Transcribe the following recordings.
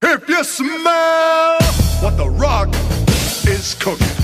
If you smell what the rock is cooking.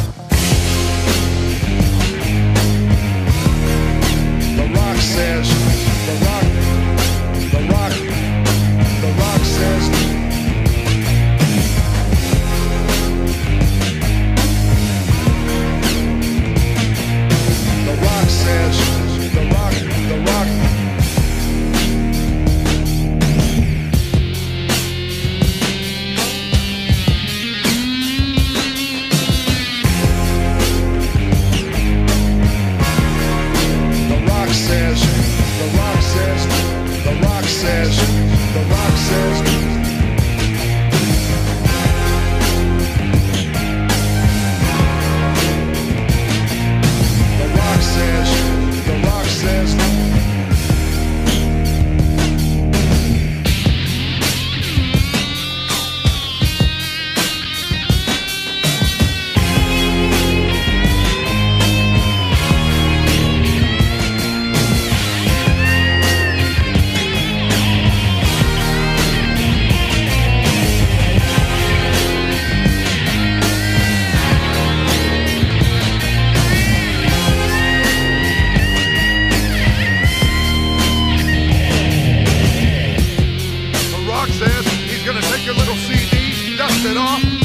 CD,